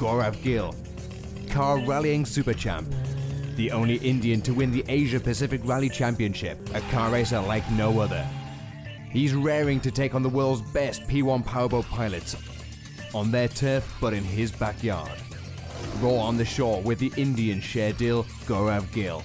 Gaurav Gill, car rallying super champ, the only Indian to win the Asia Pacific Rally Championship, a car racer like no other. He's raring to take on the world's best P1 powerboat pilots on their turf but in his backyard. Raw on the shore with the Indian share deal Gaurav Gill.